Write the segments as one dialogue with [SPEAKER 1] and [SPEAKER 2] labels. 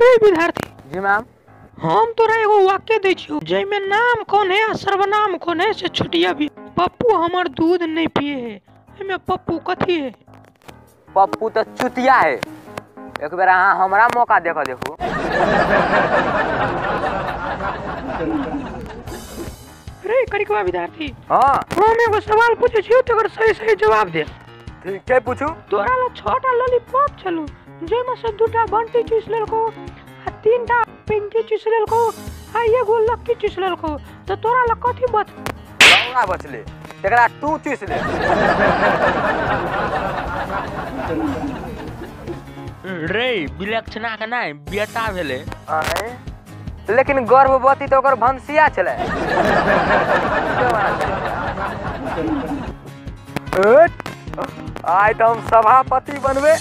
[SPEAKER 1] रे विद्यार्थी।
[SPEAKER 2] जी मैम।
[SPEAKER 1] हम तोरा एगो वाक्य दै छियो जैमे नाम कौन है सर्वनाम कौन है से छुटिया भी। पप्पू हमर दूध नहीं पिए है एमे पप्पू कथी है?
[SPEAKER 2] पप्पू तो चुतिया है। एक बेर अहाँ हमरा मौका देखो देखू।
[SPEAKER 1] रे करिकवा विद्यार्थी।
[SPEAKER 2] हाँ।
[SPEAKER 1] हम एगो सवाल पूछे छियो तकर सही सही जवाब दे
[SPEAKER 2] ठीक है पूछू
[SPEAKER 1] तोरा ला छटा लॉलीपॉप छलो जेमे से दूटा बंटी चूस लेलको आ तीनटा पिंकी चूस लेलको आ एगो लक्की चूस लेलको तो तोरा ला कथी बच
[SPEAKER 2] लौड़ा बचले तेकरा तू चूस ले
[SPEAKER 3] रे विलक्षणा के नहीं बेटा भेले
[SPEAKER 2] आँय? लेकिन गर्भवती तो ओकर भंसिया छलै उठ, आइ तो हम सभापति बनबे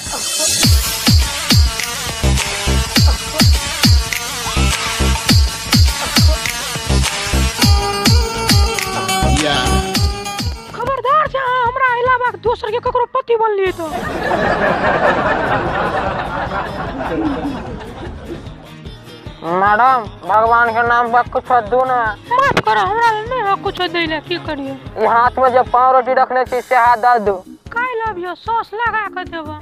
[SPEAKER 1] खबरदार हमरा अलावा दोसर के ककरो पति बनलिए तो
[SPEAKER 2] मैडम भगवान के नाम पर कुछ दू ना।
[SPEAKER 1] माफ़ करो हमरा ला नहीं कुछ दै ले की करिए
[SPEAKER 2] हाथ में जब पाँव रोटी रखने छी से हाथ दे दू।
[SPEAKER 1] लबियो सॉस लगा के देबो।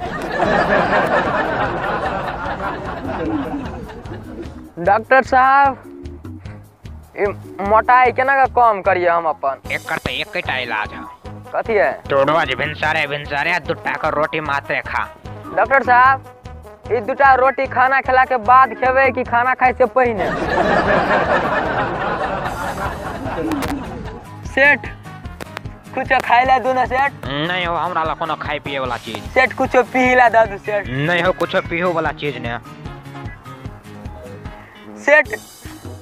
[SPEAKER 2] डॉक्टर साहब मोटाई केना के कम करिए हम अपन?
[SPEAKER 3] एकर तो एकटा इलाज है।
[SPEAKER 2] कथी है?
[SPEAKER 3] तो रोज भिनसरे भिनसरे दू टाका रोटी मात्रे खा।
[SPEAKER 2] डॉक्टर साहब ई दूटा रोटी खाना खेला के बाद खेबै कि खाना खाए से पहिने? सेठ कुछो खाइ ला दू ना सेठ
[SPEAKER 3] नहीं हो हमरा ला कोनो खाए पिए वाला चीज़।
[SPEAKER 2] सेठ कुछो पी ला दे दू सेठ
[SPEAKER 3] नहीं हो कुछ पियो वाला चीज़ ने।
[SPEAKER 2] सेठ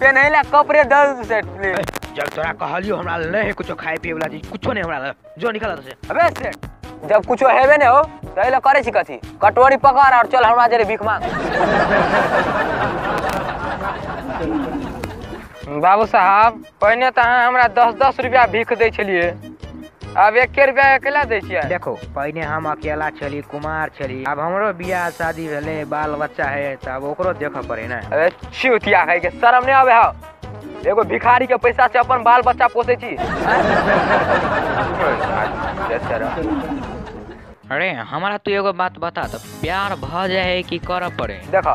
[SPEAKER 2] पहने ला कपड़े दे दू सेठ प्लीज़
[SPEAKER 3] जब तोरा कहलियो हमरा ला नहीं कुछ खाए पिए वाला चीज़ कुछो नहीं हमरा ला जो निकल से।
[SPEAKER 2] अबे सेठ जब कुछो हेबे ने हो तो एला करे छी कथी? कटोरी पकड़ और चल हमरा जरे भीख मांग। बाबू साहब पहिने तऽ अहाँ हमरा दस दस रुपया भीख दै छलियै। आब एक रुपया अकेला दे छियै?
[SPEAKER 3] देखो पहले हम अकेला छली कुमार छली अब हमरो बियाह शादी भेले बाल बच्चा है तो अब ओकरो देखऽ पड़े ना।
[SPEAKER 2] अबे छिउतिया खाइ के शरम नहीं आवे हो। एगो भिखारी के पैसा से अपन बाल बच्चा पोसे छी।
[SPEAKER 3] अरे हमारा तू एगो बात बता तो प्यार भ जाए है कि कर पड़े?
[SPEAKER 2] देखो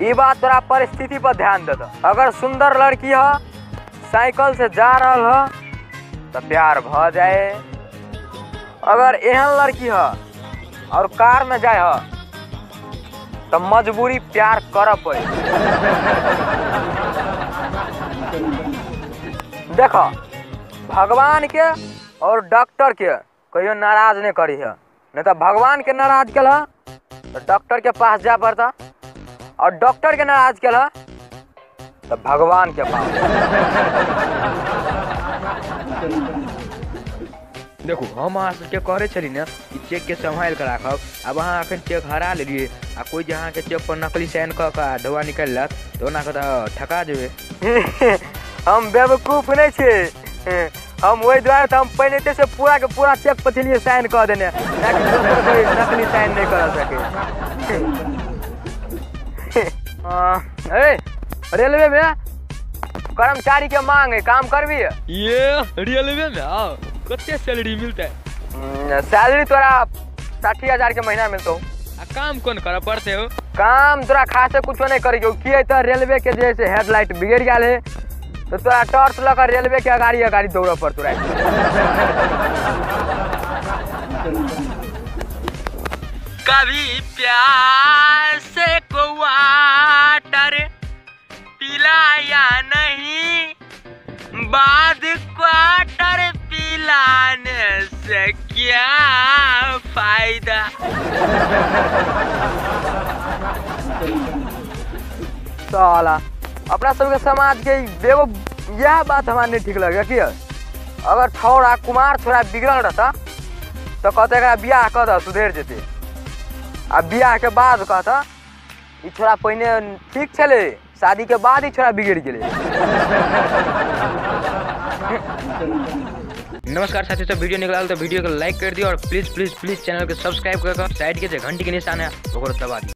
[SPEAKER 2] ई बात तोरा परिस्थिति पर ध्यान दे दो अगर सुंदर लड़की ह साइकिल से जा रहल ह तो प्यार भ जाए। अगर एहन लड़की ह और कार में जाए ह तो मजबूरी प्यार कर पड़े। देखो भगवान के और डॉक्टर के कहियो नाराज़ नहीं करी है। नहीं तो भगवान के नाराज़ कल तो डॉक्टर के पास जा पड़ता। और डॉक्टर के नाराज़ कल तो भगवान के पास।
[SPEAKER 3] देखो, हम अहाँ सबके करे छली ने कि चेक के संभाल के राखब। अब अहाँ अखन चेक हरा लेलिए आ कोई जहाँ के चेक पर नकली साइन कऽ के धोआ निकललक तो ओना के ठका देबै।
[SPEAKER 2] हम बेवकूफ़ नहीं छे। हम वही द्वारा तो हम पहले से पूरा के पूरा चेक पर पथिलिए साइन कर देने। नकली साइन नहीं कर सके। अरे रेलवे में कर्मचारी के मांग है काम करबी
[SPEAKER 3] ये रेलवे में आओ कते सैलरी मिलता? है
[SPEAKER 2] सैलरी तोरा साठी हज़ार के महीना मिलतो।
[SPEAKER 3] आ काम कौन करे पड़ते हो?
[SPEAKER 2] काम तोरा खासे कुछो नहीं करी की है तो रेलवे के जैसे हेडलाइट बिगड़ गया है। तो तोरा टॉर्च लगा रेलवे के अगाड़ी अगाड़ी दौड़ पड़ तोरा
[SPEAKER 3] कभी प्यार से पिलाया बाद क्वार्टर पिलाने से क्या फ़ायदा?
[SPEAKER 2] साला, अपना सबके समाज के एगो यह बात हमारा नहीं ठीक लगे कि अगर छौड़ा कुमार छोरा बिगड़ल रहता तो कहते एकरा बियाह कर दह सुधर जेते। आ बियाह के बाद कहता, ई छोरा पहिने ठीक छले, शादी के बाद ही छोरा बिगड़ गेले।
[SPEAKER 3] नमस्कार साथियों तो वीडियो निकला तो वीडियो को लाइक कर दियो और प्लीज़ प्लीज़ प्लीज़ चैनल को सब्सक्राइब कर साइड के घंटी के निशान है, वो दबा दियो।